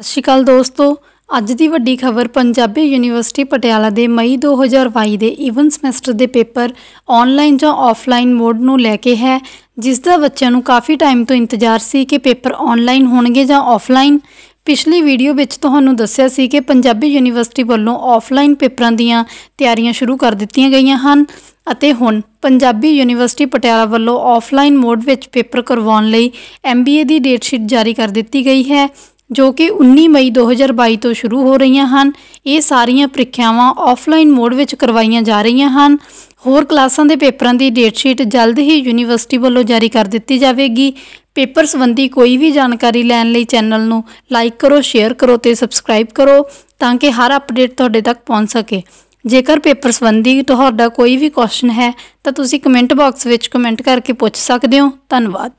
ਸਤਿ ਸ਼੍ਰੀ ਅਕਾਲ ਦੋਸਤੋ। ਅੱਜ ਦੀ ਵੱਡੀ ਖਬਰ ਪੰਜਾਬੀ ਯੂਨੀਵਰਸਿਟੀ ਪਟਿਆਲਾ ਦੇ ਮਈ 2022 ਦੇ ਈਵਨ ਸਮੈਸਟਰ ਦੇ ਪੇਪਰ ਆਨਲਾਈਨ ਜਾਂ ਆਫਲਾਈਨ ਮੋਡ ਨੂੰ ਲੈ ਕੇ ਹੈ, ਜਿਸ ਦਾ ਬੱਚਿਆਂ ਨੂੰ ਕਾਫੀ ਟਾਈਮ ਤੋਂ ਇੰਤਜ਼ਾਰ ਸੀ ਕਿ ਪੇਪਰ ਆਨਲਾਈਨ ਹੋਣਗੇ ਜਾਂ ਆਫਲਾਈਨ ਪਿਛਲੀ ਵੀਡੀਓ ਵਿੱਚ ਤੁਹਾਨੂੰ ਦੱਸਿਆ ਸੀ ਕਿ ਪੰਜਾਬੀ ਯੂਨੀਵਰਸਿਟੀ ਵੱਲੋਂ ਆਫਲਾਈਨ ਪੇਪਰਾਂ ਦੀਆਂ ਤਿਆਰੀਆਂ ਸ਼ੁਰੂ ਕਰ ਦਿੱਤੀਆਂ ਗਈਆਂ ਹਨ ਅਤੇ ਹੁਣ ਪੰਜਾਬੀ ਯੂਨੀਵਰਸਿਟੀ ਪਟਿਆਲਾ ਵੱਲੋਂ ਆਫਲਾਈਨ ਮੋਡ ਵਿੱਚ ਪੇਪਰ ਕਰਵਾਉਣ ਲਈ ਐਮਬੀਏ ਦੀ ਡੇਟ ਸ਼ੀਟ ਜਾਰੀ ਕਰ ਦਿੱਤੀ ਗਈ ਹੈ। ਜੋ ਕਿ 19 ਮਈ 2022 ਤੋਂ ਸ਼ੁਰੂ ਹੋ ਰਹੀਆਂ ਹਨ। ਇਹ ਸਾਰੀਆਂ ਪ੍ਰੀਖਿਆਵਾਂ ਆਫਲਾਈਨ ਮੋਡ ਵਿੱਚ ਕਰਵਾਈਆਂ ਜਾ ਰਹੀਆਂ ਹਨ। ਹੋਰ ਕਲਾਸਾਂ ਦੇ ਪੇਪਰਾਂ ਦੀ ਡੇਟ ਸ਼ੀਟ ਜਲਦ ਹੀ ਯੂਨੀਵਰਸਿਟੀ ਵੱਲੋਂ ਜਾਰੀ ਕਰ ਦਿੱਤੀ ਜਾਵੇਗੀ। ਪੇਪਰ ਸੰਬੰਧੀ ਕੋਈ ਵੀ ਜਾਣਕਾਰੀ ਲੈਣ ਲਈ ਚੈਨਲ ਨੂੰ ਲਾਈਕ ਕਰੋ ਸ਼ੇਅਰ ਕਰੋ ਤੇ ਸਬਸਕ੍ਰਾਈਬ ਕਰੋ ਤਾਂ ਕਿ ਹਰ ਅਪਡੇਟ ਤੁਹਾਡੇ ਤੱਕ ਪਹੁੰਚ ਸਕੇ। ਜੇਕਰ ਪੇਪਰ ਸੰਬੰਧੀ ਤੁਹਾਡਾ ਕੋਈ ਵੀ ਕੁਐਸਚਨ ਹੈ ਤਾਂ ਤੁਸੀਂ ਕਮੈਂਟ ਬਾਕਸ ਵਿੱਚ ਕਮੈਂਟ ਕਰਕੇ ਪੁੱਛ ਸਕਦੇ ਹੋ। ਧੰਨਵਾਦ।